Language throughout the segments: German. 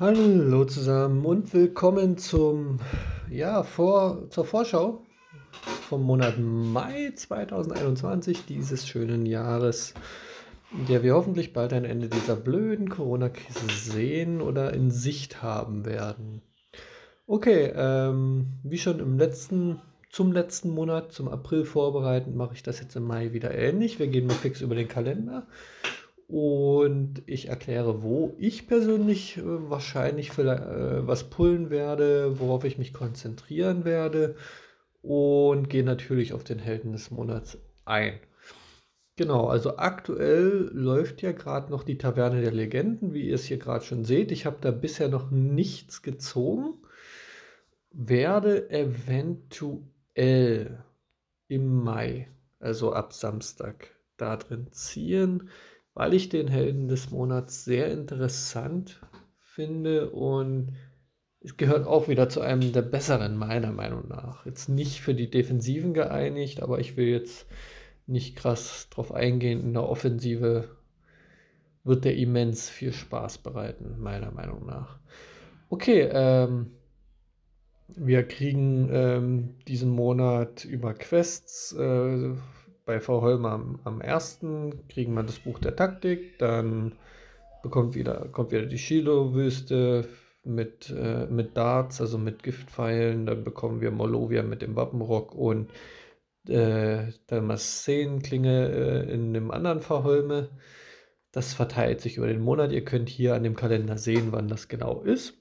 Hallo zusammen und willkommen zum, ja, vor, zur Vorschau vom Monat Mai 2021 dieses schönen Jahres, in der wir hoffentlich bald ein Ende dieser blöden Corona-Krise sehen oder in Sicht haben werden. Okay, ähm, wie schon im letzten, zum letzten Monat, zum April vorbereitend, mache ich das jetzt im Mai wieder ähnlich. Wir gehen mal fix über den Kalender und ich erkläre, wo ich persönlich äh, wahrscheinlich äh, was pullen werde, worauf ich mich konzentrieren werde und gehe natürlich auf den Helden des Monats ein. Genau, also aktuell läuft ja gerade noch die Taverne der Legenden, wie ihr es hier gerade schon seht. Ich habe da bisher noch nichts gezogen. Werde eventuell im Mai, also ab Samstag, da drin ziehen, weil ich den Helden des Monats sehr interessant finde und es gehört auch wieder zu einem der besseren, meiner Meinung nach. Jetzt nicht für die Defensiven geeinigt, aber ich will jetzt nicht krass drauf eingehen. In der Offensive wird der immens viel Spaß bereiten, meiner Meinung nach. Okay, ähm, wir kriegen ähm, diesen Monat über Quests. Äh, bei Frau Holmer am, am 1. kriegen wir das Buch der Taktik, dann bekommt wieder, kommt wieder die Shiloh-Wüste mit, äh, mit Darts, also mit Giftpfeilen. Dann bekommen wir Molovia mit dem Wappenrock und äh, Damaszenenklinge äh, in dem anderen Verholme. Das verteilt sich über den Monat. Ihr könnt hier an dem Kalender sehen, wann das genau ist.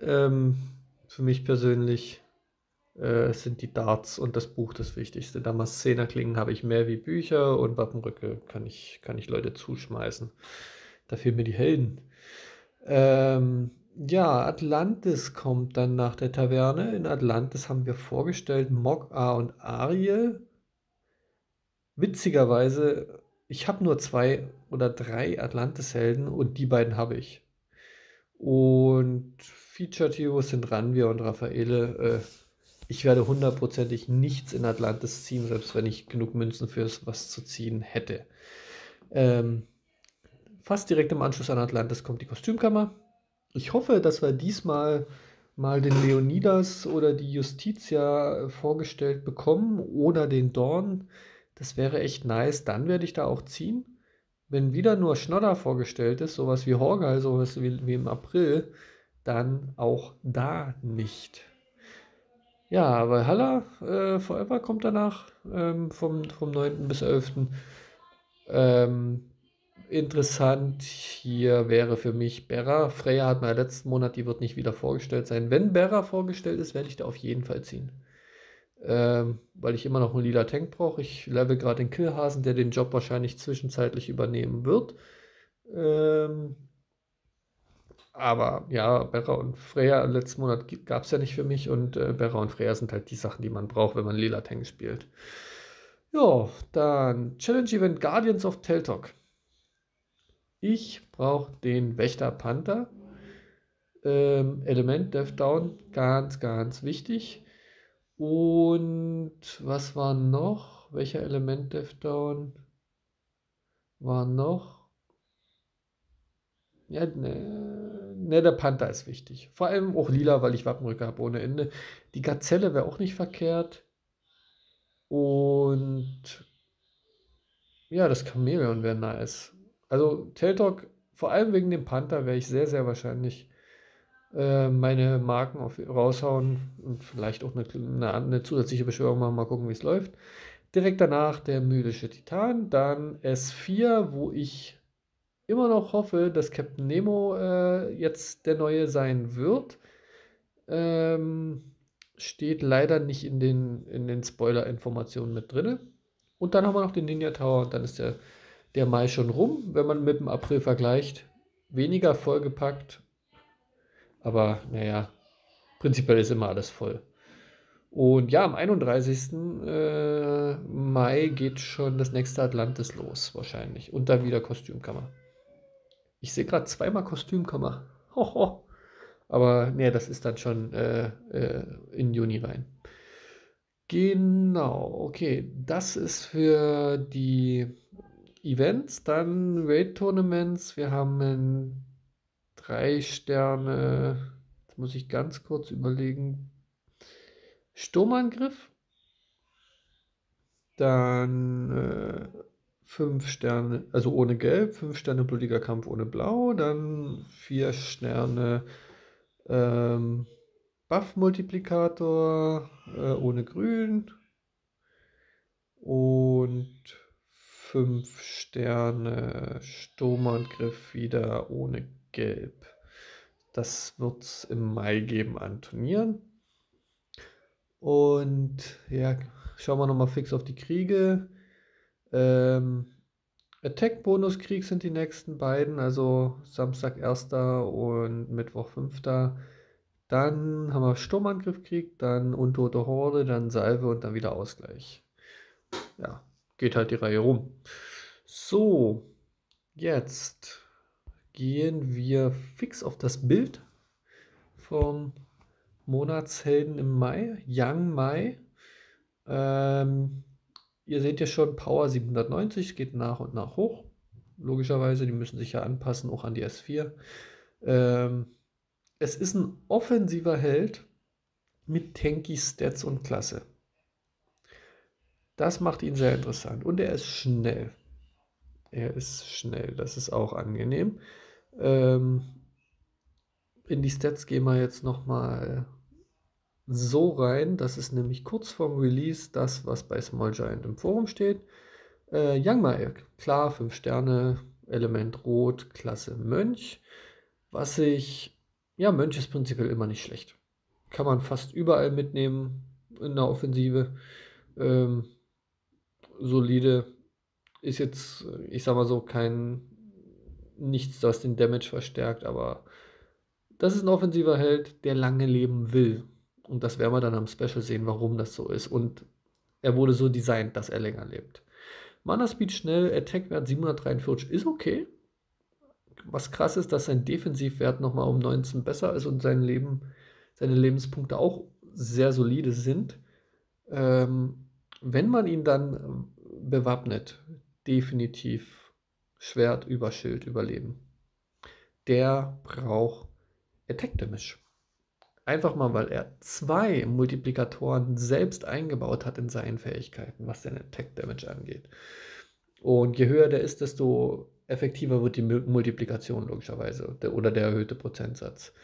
Ähm, für mich persönlich äh, sind die Darts und das Buch das Wichtigste. Damaszenerklingen habe ich mehr wie Bücher und Wappenröcke kann ich, kann ich Leute zuschmeißen. Da fehlen mir die Helden. Ähm, ja, Atlantis kommt dann nach der Taverne. In Atlantis haben wir vorgestellt Mog-A und Ariel. Witzigerweise, ich habe nur zwei oder drei Atlantis-Helden und die beiden habe ich. Und Featured Heroes sind Ranvir und Raffaele. Äh, ich werde hundertprozentig nichts in Atlantis ziehen, selbst wenn ich genug Münzen für was zu ziehen hätte. Ähm, fast direkt im Anschluss an Atlantis kommt die Kostümkammer. Ich hoffe, dass wir diesmal mal den Leonidas oder die Justitia vorgestellt bekommen oder den Dorn. Das wäre echt nice. Dann werde ich da auch ziehen. Wenn wieder nur Schnodder vorgestellt ist, sowas wie Horgal, sowas wie, wie im April, dann auch da nicht. Ja, aber Halla äh, Forever kommt danach ähm, vom, vom 9. bis 11. Ähm, interessant hier wäre für mich Berra. Freya hat mal letzten Monat, die wird nicht wieder vorgestellt sein. Wenn Berra vorgestellt ist, werde ich da auf jeden Fall ziehen. Ähm, weil ich immer noch einen lila Tank brauche. Ich level gerade den Killhasen, der den Job wahrscheinlich zwischenzeitlich übernehmen wird. Ähm, aber ja, Berra und Freya letzten Monat gab es ja nicht für mich und äh, Berra und Freya sind halt die Sachen, die man braucht, wenn man lila Tank spielt. Ja, dann Challenge Event Guardians of Teltok. Ich brauche den Wächter Panther. Ähm, Element Death Down, ganz, ganz wichtig. Und was war noch? Welcher Element Death Down war noch? Ja, ne, ne, der Panther ist wichtig. Vor allem auch lila, weil ich Wappenrücke habe ohne Ende. Die Gazelle wäre auch nicht verkehrt. Und ja, das Chameleon wäre nice. Also Teltok, vor allem wegen dem Panther, werde ich sehr, sehr wahrscheinlich äh, meine Marken auf, raushauen und vielleicht auch eine, eine, eine zusätzliche Beschwörung machen. Mal gucken, wie es läuft. Direkt danach der mythische Titan, dann S4, wo ich immer noch hoffe, dass Captain Nemo äh, jetzt der neue sein wird. Ähm, steht leider nicht in den, in den Spoiler-Informationen mit drin. Und dann haben wir noch den Ninja Tower und dann ist der der Mai schon rum, wenn man mit dem April vergleicht. Weniger vollgepackt, aber naja, prinzipiell ist immer alles voll. Und ja, am 31. Äh, Mai geht schon das nächste Atlantis los, wahrscheinlich. Und dann wieder Kostümkammer. Ich sehe gerade zweimal Kostümkammer. Hoho. Aber nee, das ist dann schon äh, äh, in Juni rein. Genau, okay. Das ist für die Events, dann Raid Tournaments. Wir haben drei Sterne, jetzt muss ich ganz kurz überlegen, Sturmangriff, dann äh, fünf Sterne, also ohne Gelb, fünf Sterne blutiger Kampf ohne Blau, dann vier Sterne ähm, Buff-Multiplikator äh, ohne Grün und 5 Sterne Sturmangriff wieder ohne Gelb. Das wird es im Mai geben an Turnieren. Und ja, schauen wir nochmal fix auf die Kriege. Ähm, Attack-Bonus-Krieg sind die nächsten beiden, also Samstag 1. und Mittwoch 5. Dann haben wir Sturmangriffkrieg, dann Untote Horde, dann Salve und dann wieder Ausgleich. Ja, geht halt die Reihe rum. So, jetzt gehen wir fix auf das Bild vom Monatshelden im Mai, Young Mai. Ähm, ihr seht ja schon Power 790, geht nach und nach hoch. Logischerweise, die müssen sich ja anpassen, auch an die S4. Ähm, es ist ein offensiver Held mit tanky Stats und Klasse. Das macht ihn sehr interessant. Und er ist schnell. Er ist schnell. Das ist auch angenehm. Ähm, in die Stats gehen wir jetzt nochmal so rein. Das ist nämlich kurz vorm Release das, was bei Small Giant im Forum steht. Äh, Young Maek, klar, 5 Sterne, Element Rot, Klasse Mönch. Was ich ja, Mönch ist prinzipiell immer nicht schlecht. Kann man fast überall mitnehmen in der Offensive. Ähm, solide. Ist jetzt, ich sag mal so, kein nichts, das den Damage verstärkt, aber das ist ein offensiver Held, der lange leben will. Und das werden wir dann am Special sehen, warum das so ist. Und er wurde so designt, dass er länger lebt. Mana Speed schnell, Attack Wert 743 ist okay was krass ist, dass sein Defensivwert nochmal um 19 besser ist und sein Leben, seine Lebenspunkte auch sehr solide sind. Ähm, wenn man ihn dann bewaffnet, definitiv Schwert über Schild überleben. Der braucht Attack Damage. Einfach mal, weil er zwei Multiplikatoren selbst eingebaut hat in seinen Fähigkeiten, was den Attack Damage angeht. Und je höher der ist, desto effektiver wird die Multiplikation logischerweise oder der erhöhte Prozentsatz.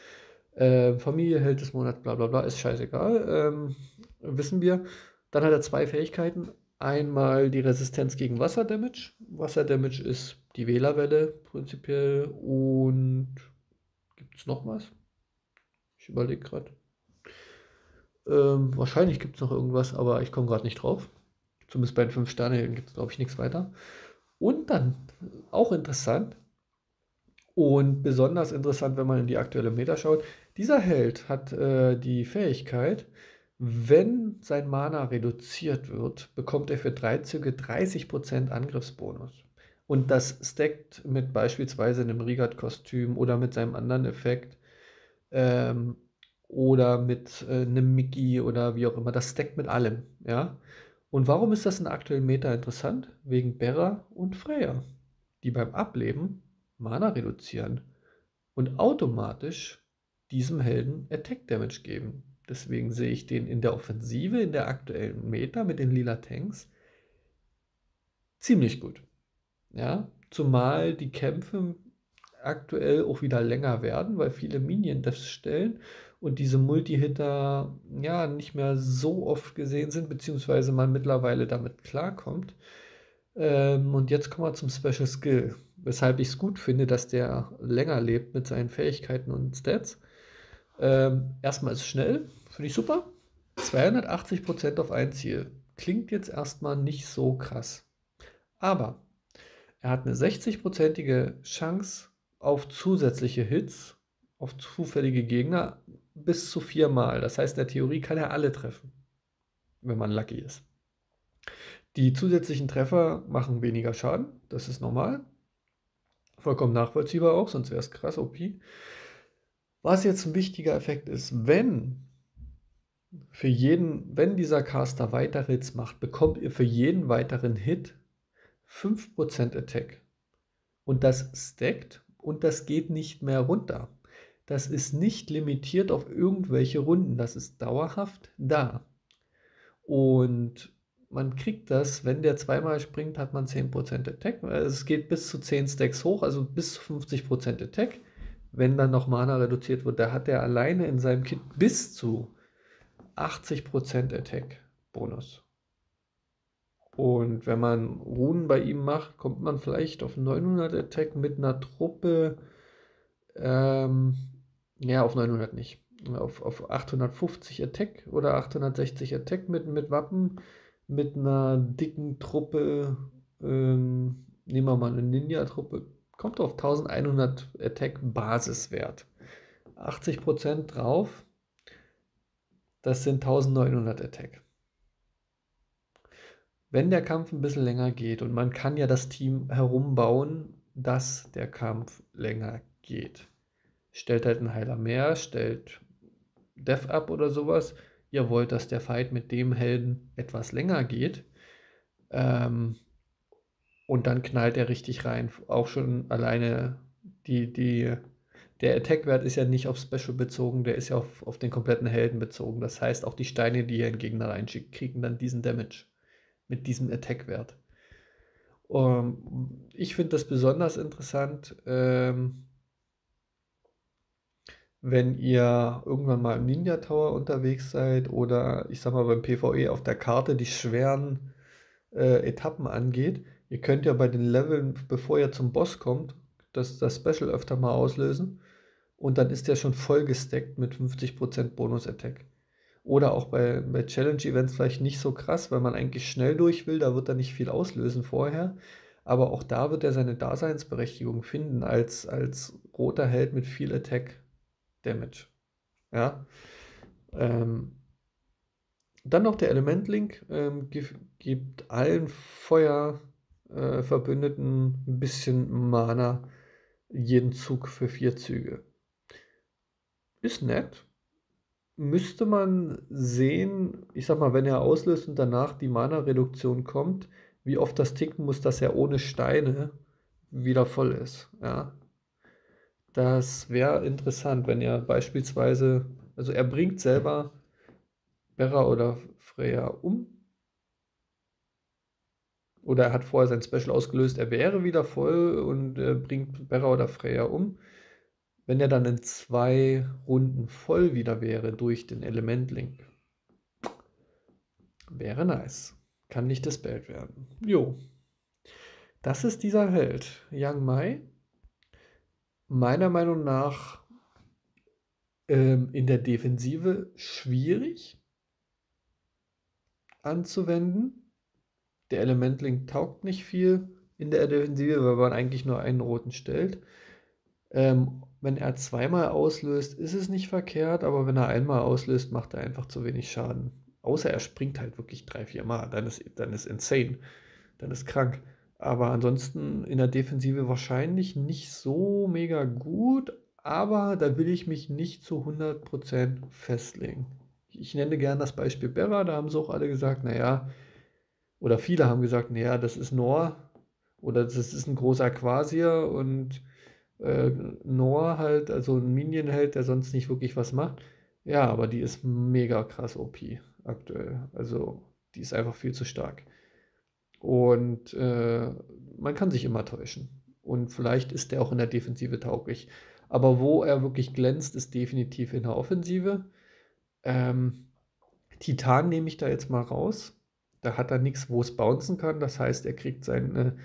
Äh, Familie, Held des Monats, bla bla bla, ist scheißegal, ähm, wissen wir. Dann hat er zwei Fähigkeiten. Einmal die Resistenz gegen Wasserdamage. Wasserdamage ist die Wählerwelle prinzipiell. Und gibt es noch was? Ich überlege gerade. Ähm, wahrscheinlich gibt es noch irgendwas, aber ich komme gerade nicht drauf. Zumindest bei den 5 Sterne gibt es, glaube ich, nichts weiter. Und dann, auch interessant und besonders interessant, wenn man in die aktuelle Meta schaut, dieser Held hat äh, die Fähigkeit, wenn sein Mana reduziert wird, bekommt er für drei Züge 30% Angriffsbonus. Und das stackt mit beispielsweise einem Rigat-Kostüm oder mit seinem anderen Effekt ähm, oder mit äh, einem Mickey oder wie auch immer. Das stackt mit allem. Ja? Und warum ist das in aktuellen Meta interessant? Wegen Berra und Freya, die beim Ableben Mana reduzieren und automatisch diesem Helden Attack Damage geben. Deswegen sehe ich den in der Offensive, in der aktuellen Meta mit den lila Tanks ziemlich gut. Ja, zumal die Kämpfe aktuell auch wieder länger werden, weil viele Minion das stellen und diese Multi-Hitter ja nicht mehr so oft gesehen sind, beziehungsweise man mittlerweile damit klarkommt. Ähm, und jetzt kommen wir zum Special Skill, weshalb ich es gut finde, dass der länger lebt mit seinen Fähigkeiten und Stats. Ähm, erstmal ist schnell, finde ich super. 280% auf ein Ziel. Klingt jetzt erstmal nicht so krass. Aber er hat eine 60%ige Chance auf zusätzliche Hits, auf zufällige Gegner bis zu viermal. Das heißt, in der Theorie kann er alle treffen, wenn man lucky ist. Die zusätzlichen Treffer machen weniger Schaden, das ist normal. Vollkommen nachvollziehbar auch, sonst wäre es krass OP. Was jetzt ein wichtiger Effekt ist, wenn für jeden, wenn dieser Caster weitere Hits macht, bekommt ihr für jeden weiteren Hit 5% Attack. Und das stackt und das geht nicht mehr runter. Das ist nicht limitiert auf irgendwelche Runden, das ist dauerhaft da. Und man kriegt das, wenn der zweimal springt, hat man 10% Attack. Also es geht bis zu 10 Stacks hoch, also bis zu 50% Attack. Wenn dann noch Mana reduziert wird, da hat er alleine in seinem Kit bis zu 80% Attack Bonus. Und wenn man Runen bei ihm macht, kommt man vielleicht auf 900 Attack mit einer Truppe. Ähm, ja, auf 900 nicht. Auf, auf 850 Attack oder 860 Attack mit, mit Wappen, mit einer dicken Truppe. Ähm, nehmen wir mal eine Ninja-Truppe. Kommt auf 1100 Attack Basiswert. 80% drauf. Das sind 1900 Attack wenn der Kampf ein bisschen länger geht und man kann ja das Team herumbauen, dass der Kampf länger geht. Stellt halt einen Heiler mehr, stellt Death ab oder sowas. Ihr wollt, dass der Fight mit dem Helden etwas länger geht. Ähm, und dann knallt er richtig rein. Auch schon alleine die, die, der Attack-Wert ist ja nicht auf Special bezogen, der ist ja auf, auf den kompletten Helden bezogen. Das heißt, auch die Steine, die ihr in Gegner reinschickt, kriegen dann diesen Damage mit diesem Attack-Wert. Um, ich finde das besonders interessant, ähm, wenn ihr irgendwann mal im Ninja Tower unterwegs seid oder ich sag mal beim PvE auf der Karte die schweren äh, Etappen angeht. Ihr könnt ja bei den Leveln, bevor ihr zum Boss kommt, das, das Special öfter mal auslösen und dann ist der schon voll gestackt mit 50% Bonus-Attack. Oder auch bei, bei Challenge-Events vielleicht nicht so krass, weil man eigentlich schnell durch will, da wird er nicht viel auslösen vorher. Aber auch da wird er seine Daseinsberechtigung finden als, als roter Held mit viel Attack Damage. Ja. Ähm, dann noch der Elementlink ähm, gibt allen Feuerverbündeten äh, ein bisschen Mana jeden Zug für vier Züge. Ist nett, müsste man sehen, ich sag mal, wenn er auslöst und danach die Mana-Reduktion kommt, wie oft das ticken muss, dass er ohne Steine wieder voll ist. Ja. Das wäre interessant, wenn er beispielsweise, also er bringt selber Berra oder Freya um. Oder er hat vorher sein Special ausgelöst, er wäre wieder voll und äh, bringt Berra oder Freya um. Wenn er dann in zwei Runden voll wieder wäre durch den Elementlink, wäre nice. Kann nicht dispelled werden. Jo. Das ist dieser Held. Yang Mai. Meiner Meinung nach ähm, in der Defensive schwierig anzuwenden. Der Elementlink taugt nicht viel in der Defensive, weil man eigentlich nur einen roten stellt. Ähm, wenn er zweimal auslöst, ist es nicht verkehrt, aber wenn er einmal auslöst, macht er einfach zu wenig Schaden. Außer er springt halt wirklich drei, vier Mal, dann ist, dann ist insane, dann ist krank. Aber ansonsten in der Defensive wahrscheinlich nicht so mega gut, aber da will ich mich nicht zu 100% festlegen. Ich nenne gerne das Beispiel Berra, da haben sie auch alle gesagt, naja, oder viele haben gesagt, naja, das ist Nor oder das ist ein großer Quasier und äh, Noah halt, also ein Minion-Held, der sonst nicht wirklich was macht. Ja, aber die ist mega krass OP aktuell. Also die ist einfach viel zu stark. Und äh, man kann sich immer täuschen. Und vielleicht ist der auch in der Defensive tauglich. Aber wo er wirklich glänzt, ist definitiv in der Offensive. Ähm, Titan nehme ich da jetzt mal raus. Da hat er nichts, wo es bouncen kann. Das heißt, er kriegt seine,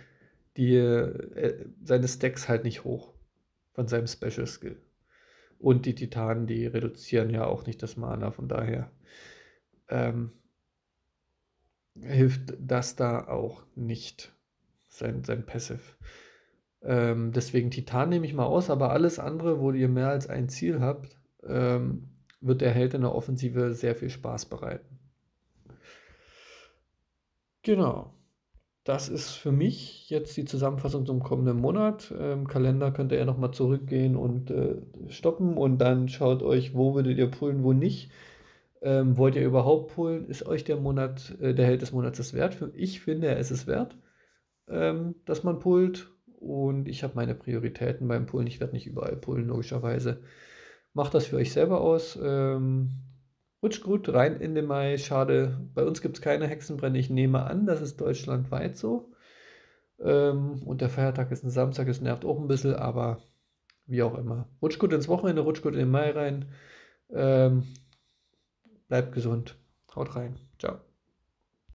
die, äh, seine Stacks halt nicht hoch von seinem Special Skill. Und die Titanen, die reduzieren ja auch nicht das Mana, von daher ähm, hilft das da auch nicht, sein, sein Passive. Ähm, deswegen Titan nehme ich mal aus, aber alles andere, wo ihr mehr als ein Ziel habt, ähm, wird der Held in der Offensive sehr viel Spaß bereiten. Genau das ist für mich jetzt die Zusammenfassung zum kommenden Monat. Im ähm, Kalender könnt ihr ja nochmal zurückgehen und äh, stoppen und dann schaut euch, wo würdet ihr pullen, wo nicht. Ähm, wollt ihr überhaupt pullen? Ist euch der Monat, äh, der Held des Monats es wert? Ich finde, er ist es wert, ähm, dass man pullt und ich habe meine Prioritäten beim Pullen. Ich werde nicht überall pullen, logischerweise. Macht das für euch selber aus. Ähm, rutscht gut rein in den Mai. Schade, bei uns gibt es keine Hexenbrände. Ich nehme an, das ist deutschlandweit so. Ähm, und der Feiertag ist ein Samstag, es nervt auch ein bisschen, aber wie auch immer. Rutscht gut ins Wochenende, rutscht gut in den Mai rein. Ähm, bleibt gesund. Haut rein. Ciao.